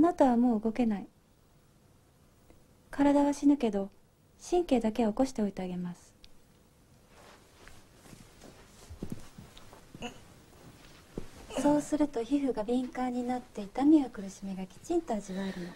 なたはもう動けない。体は死ぬけど神経だけは起こしておいてあげます。そうすると皮膚が敏感になって痛みや苦しみがきちんと味わえるの。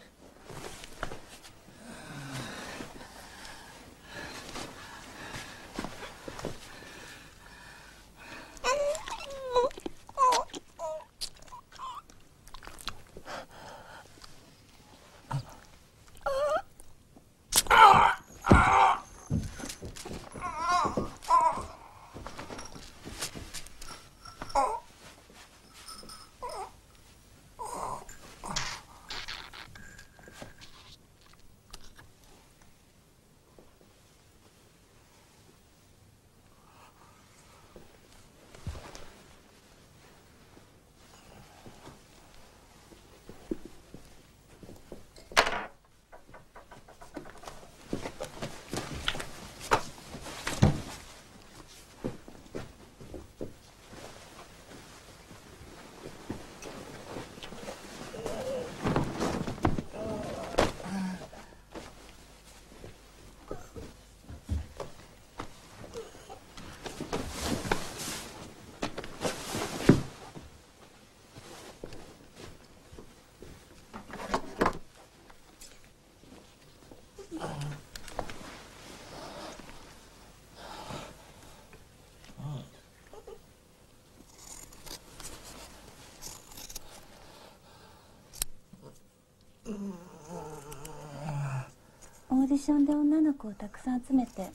オーディションで女の子をたくさん集めて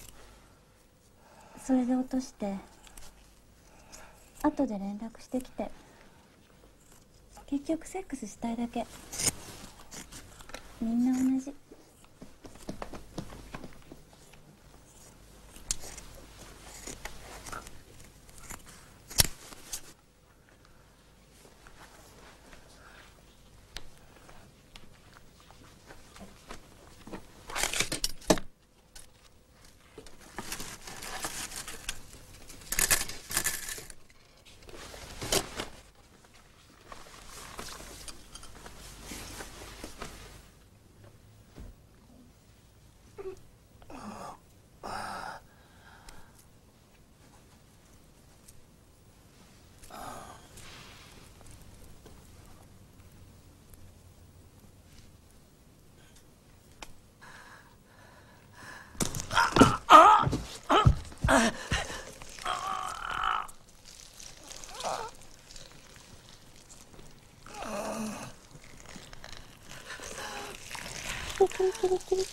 それで落として後で連絡してきて結局セックスしたいだけ。みんな同じ。キリキリキリ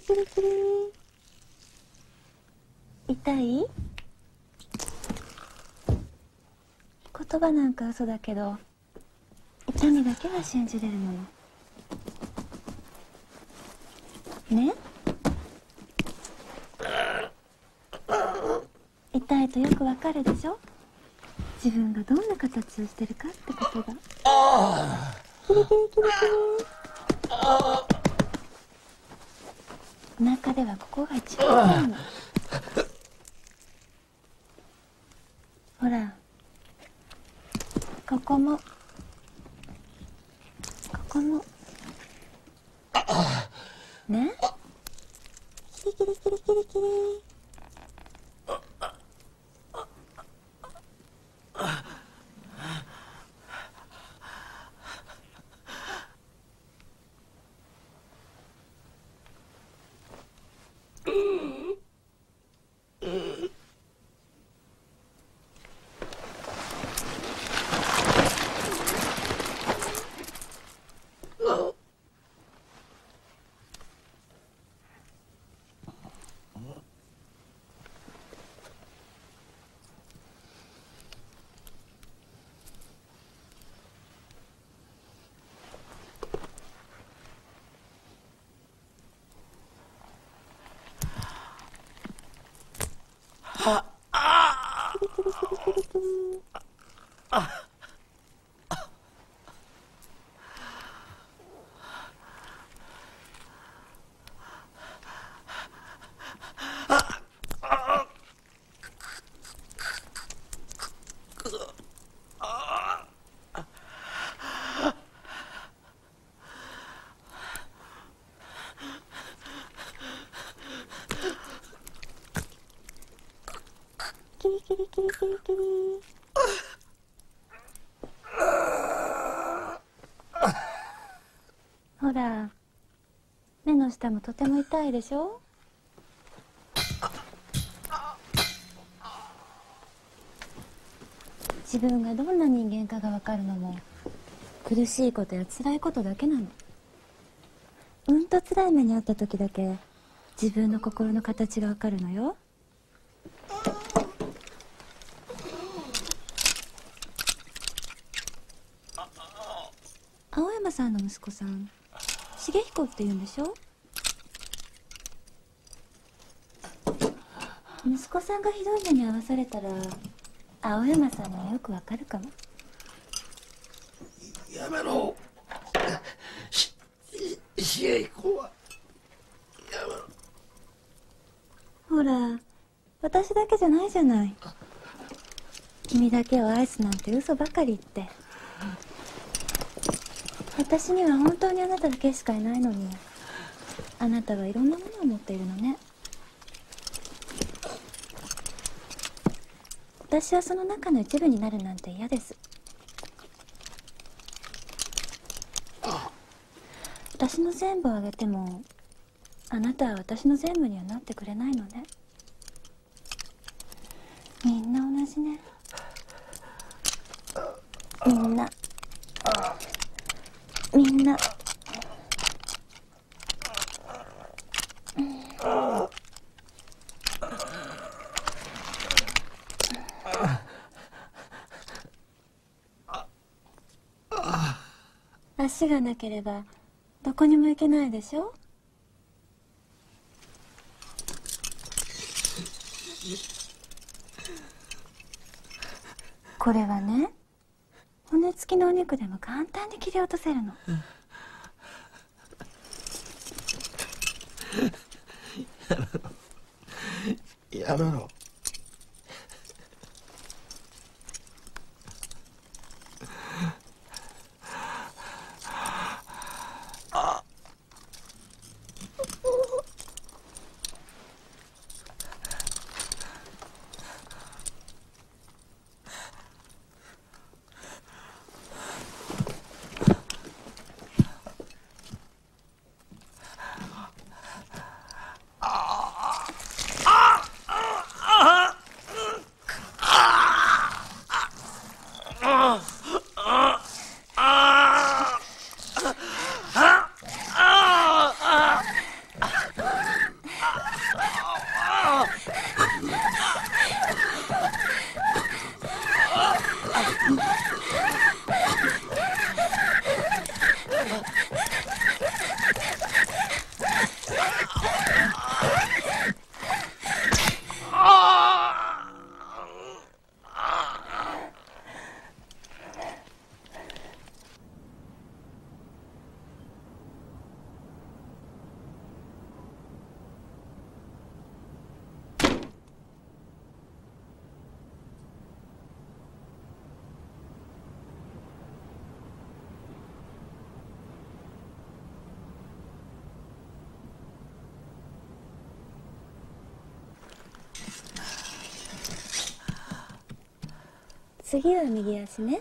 キリキリ痛い？言葉なんか嘘だけど痛みだけは信じれるもの。ね？痛いとよくわかるでしょ？自分がどんな形をしてるかってことが。キリキリキリキリ中ではここが一番痛いの。ほらここも。ここも。ね？キリキリキリキリキリ。の下もとても痛いでしょ？自分がどんな人間かが分かるのも苦しいことや辛いことだけなの。うんと辛い目に遭った時だけ自分の心の形が分かるのよ。青山さんの息子さん重彦って言うんでしょ？息子さんがひどい目に遭わされたら青山さんにはよくわかるかも。やめろ。し重彦は。やめろ。ほら私だけじゃないじゃない。君だけを愛すなんて嘘ばかり言って。私には本当にあなただけしかいないのに。あなたはいろんなものを持っているのね私はその中の一部になるなんて嫌です。私の全部をあげてもあなたは私の全部にはなってくれないのね。みんな同じね。みんな。みんな。足がなければどこにも行けないでしょ？これはね骨付きのお肉でも簡単に切り落とせるの。やめろ次は右足ね。